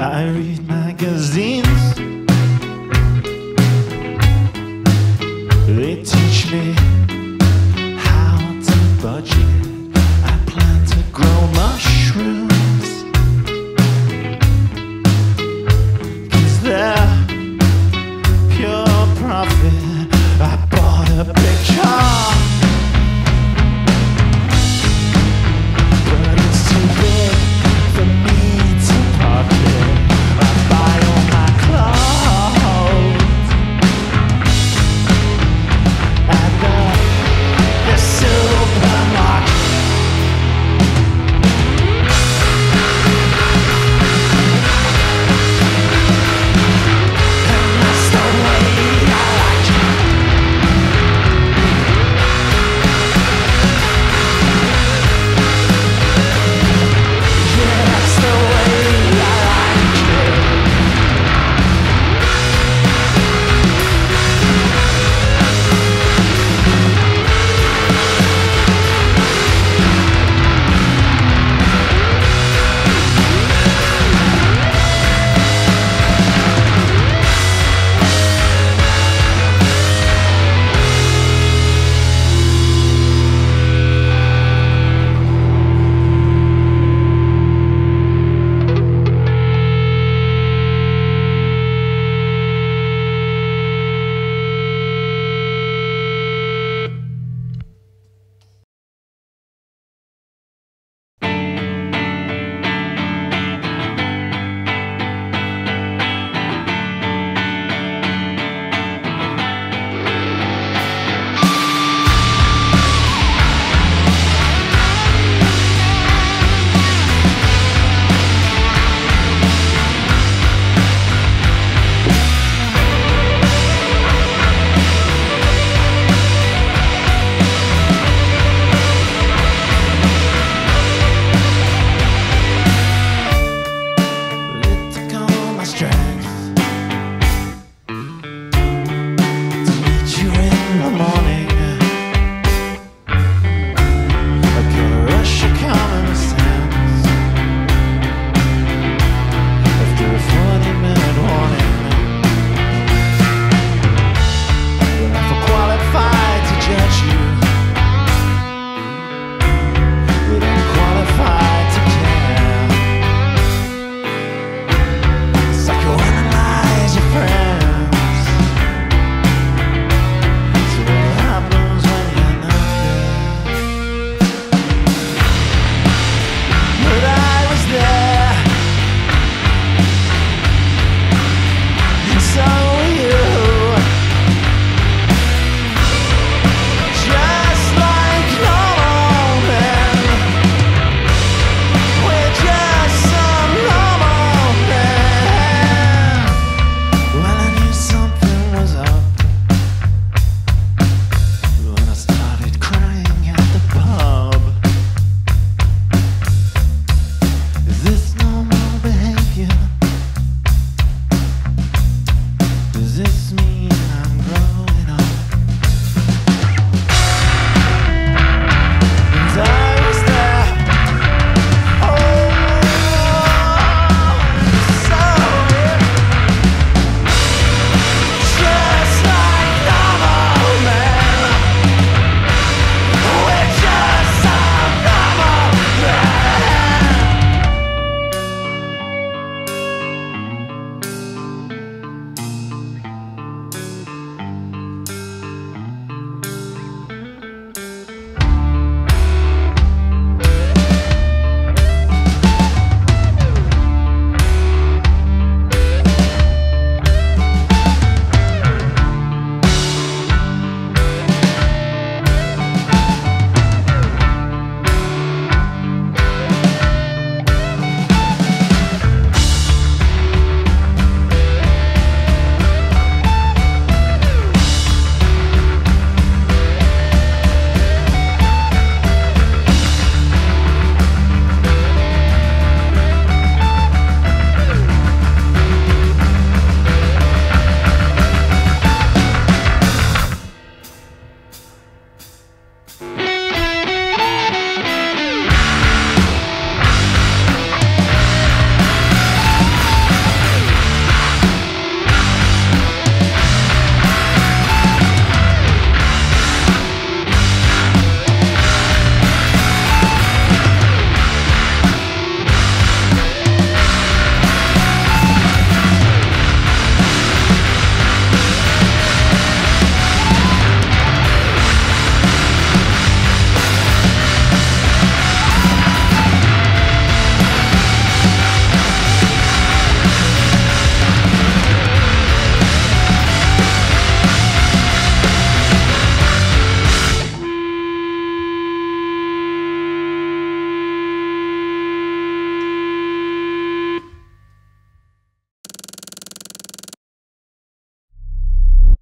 I read magazines.